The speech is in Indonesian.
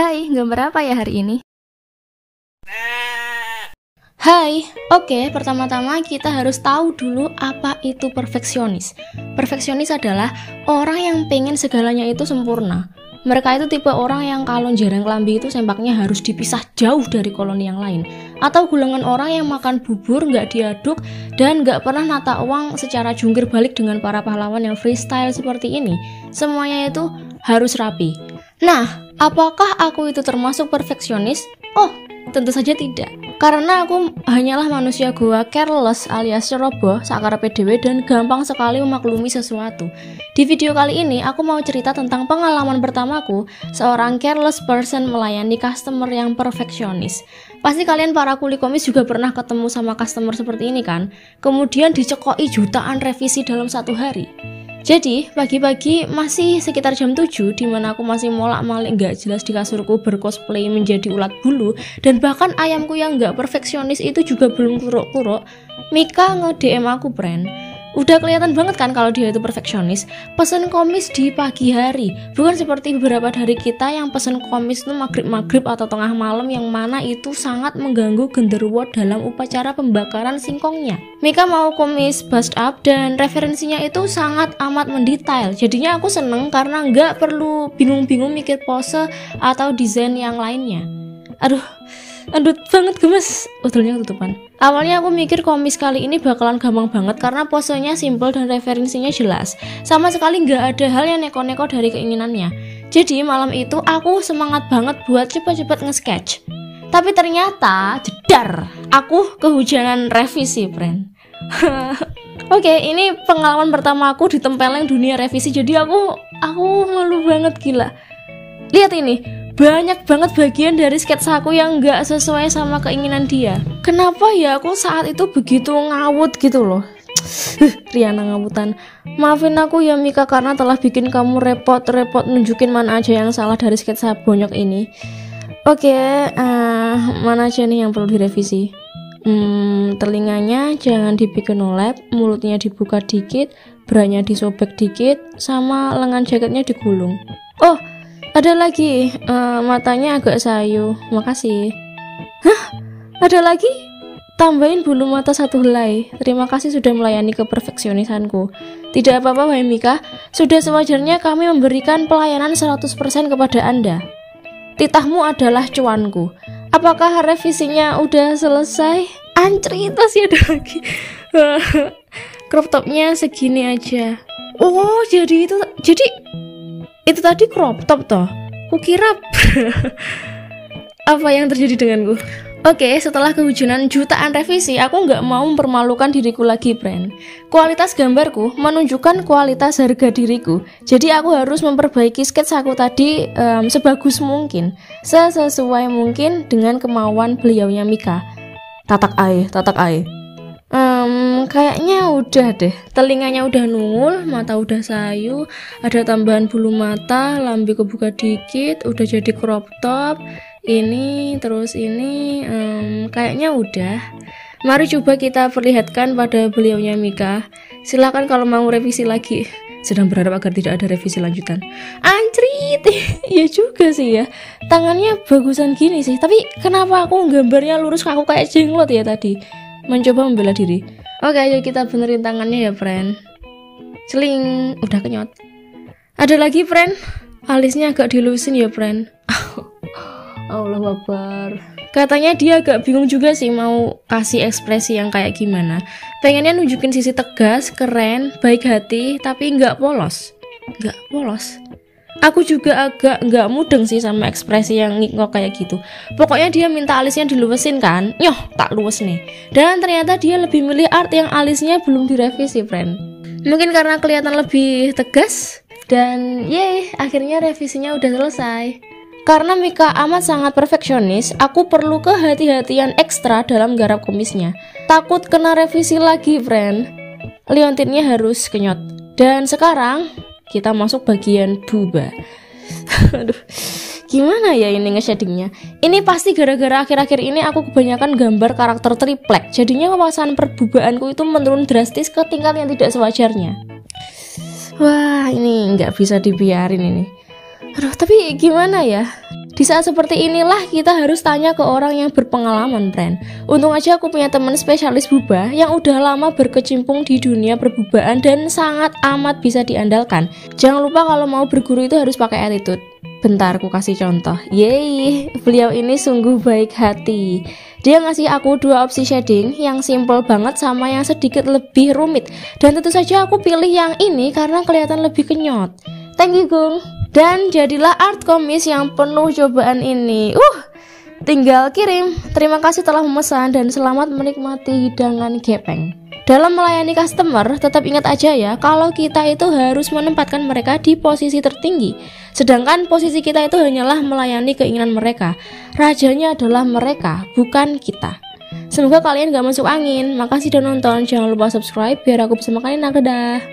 Hai, gambar apa ya hari ini? Hai, oke, pertama-tama kita harus tahu dulu apa itu perfeksionis. Perfeksionis adalah orang yang pengen segalanya itu sempurna. Mereka itu tipe orang yang kalau jarang kelambi itu sempaknya harus dipisah jauh dari koloni yang lain. Atau golongan orang yang makan bubur nggak diaduk dan nggak pernah nata uang secara jungkir balik dengan para pahlawan yang freestyle seperti ini. Semuanya itu harus rapi. Nah, apakah aku itu termasuk perfeksionis? Oh, tentu saja tidak. Karena aku hanyalah manusia gua careless alias ceroboh, sakar PDW dan gampang sekali memaklumi sesuatu. Di video kali ini aku mau cerita tentang pengalaman pertamaku seorang careless person melayani customer yang perfeksionis. Pasti kalian para kuli komis juga pernah ketemu sama customer seperti ini kan? Kemudian dicekoi jutaan revisi dalam satu hari. Jadi, pagi-pagi masih sekitar jam 7 di mana aku masih molak-malik nggak jelas di kasurku bercosplay menjadi ulat bulu dan bahkan ayamku yang nggak perfeksionis itu juga belum kuruk-kuruk. Mika nge-DM aku, brand Udah kelihatan banget kan kalau dia itu perfeksionis. Pesen komis di pagi hari, bukan seperti beberapa dari kita yang pesen komis itu maghrib-maghrib atau tengah malam yang mana itu sangat mengganggu genderuwo dalam upacara pembakaran singkongnya. Mika mau komis bust up dan referensinya itu sangat amat mendetail. Jadinya aku seneng karena nggak perlu bingung-bingung mikir pose atau desain yang lainnya. Aduh, aduh banget gemes. Udahnya tutupan awalnya aku mikir komis kali ini bakalan gampang banget karena posenya simple dan referensinya jelas. Sama sekali nggak ada hal yang neko-neko dari keinginannya. Jadi malam itu aku semangat banget buat cepet-cepet nge-sketch. Tapi ternyata jedar aku kehujanan revisi friend. Oke, okay, ini pengalaman pertama aku di tempeleng dunia revisi. Jadi aku aku malu banget gila. Lihat ini, banyak banget bagian dari sketsa aku yang nggak sesuai sama keinginan dia. Kenapa ya aku saat itu begitu ngawut gitu loh? Riana ngawutan. Maafin aku ya Mika karena telah bikin kamu repot-repot nunjukin mana aja yang salah dari sketsa bonyok ini. Oke, okay, uh, eh, mana aja nih yang perlu direvisi? Hmm, telinganya jangan dibikin olep, mulutnya dibuka dikit, beranya disobek dikit, sama lengan jaketnya digulung. Oh, ada lagi, uh, matanya agak sayu. Makasih. Hah? Ada lagi? Tambahin bulu mata satu helai. Terima kasih sudah melayani keperfeksionisanku. Tidak apa-apa, Wahai Mika. Sudah sewajarnya kami memberikan pelayanan 100% kepada Anda. Titahmu adalah cuanku. Apakah revisinya udah selesai? Ancrit, masih ada lagi. Crop topnya segini aja. Oh, jadi itu jadi itu tadi crop top toh kukira apa yang terjadi denganku Oke, setelah kehujanan jutaan revisi, aku nggak mau mempermalukan diriku lagi, brand. Kualitas gambarku menunjukkan kualitas harga diriku. Jadi aku harus memperbaiki sketsa aku tadi um, sebagus mungkin, sesuai mungkin dengan kemauan beliaunya Mika. Tatak air, tatak air. Kayaknya udah deh. Telinganya udah nungul, mata udah sayu, ada tambahan bulu mata, lambi kebuka dikit, udah jadi crop top. Ini terus ini um, kayaknya udah. Mari coba kita perlihatkan pada beliaunya Mika. Silakan kalau mau revisi lagi. Sedang berharap agar tidak ada revisi lanjutan. Anjrit, ya juga sih ya. Tangannya bagusan gini sih. Tapi kenapa aku gambarnya lurus aku kayak jenglot ya tadi? mencoba membela diri. Oke, ayo kita benerin tangannya ya, friend. Celing, udah kenyot. Ada lagi, friend. Alisnya agak dilusin ya, friend. Allah Akbar. Katanya dia agak bingung juga sih mau kasih ekspresi yang kayak gimana. Pengennya nunjukin sisi tegas, keren, baik hati, tapi nggak polos. Nggak polos. Aku juga agak nggak mudeng sih sama ekspresi yang ngikok kayak gitu. Pokoknya dia minta alisnya diluwesin kan, nyoh tak luwes nih. Dan ternyata dia lebih milih art yang alisnya belum direvisi, friend. Mungkin karena kelihatan lebih tegas dan ye, akhirnya revisinya udah selesai. Karena Mika amat sangat perfeksionis, aku perlu kehati-hatian ekstra dalam garap kumisnya. Takut kena revisi lagi, friend. Liontinnya harus kenyot. Dan sekarang kita masuk bagian buba aduh gimana ya ini nge-shadingnya? Ini pasti gara-gara akhir-akhir ini aku kebanyakan gambar karakter triplek. Jadinya wawasan perbubaanku itu menurun drastis ke tingkat yang tidak sewajarnya. Wah ini nggak bisa dibiarin ini. Aduh tapi gimana ya Di saat seperti inilah kita harus tanya ke orang yang berpengalaman, brand. Untung aja aku punya teman spesialis bubah yang udah lama berkecimpung di dunia perbubaan dan sangat amat bisa diandalkan. Jangan lupa kalau mau berguru itu harus pakai attitude. Bentar, aku kasih contoh. Yeay, beliau ini sungguh baik hati. Dia ngasih aku dua opsi shading yang simple banget sama yang sedikit lebih rumit. Dan tentu saja aku pilih yang ini karena kelihatan lebih kenyot. Thank you, Gung. Dan jadilah art komis yang penuh cobaan ini. Uh, tinggal kirim. Terima kasih telah memesan dan selamat menikmati hidangan gepeng. Dalam melayani customer, tetap ingat aja ya, kalau kita itu harus menempatkan mereka di posisi tertinggi. Sedangkan posisi kita itu hanyalah melayani keinginan mereka. Rajanya adalah mereka, bukan kita. Semoga kalian gak masuk angin. Makasih udah nonton. Jangan lupa subscribe biar aku bisa makan enak. Dadah.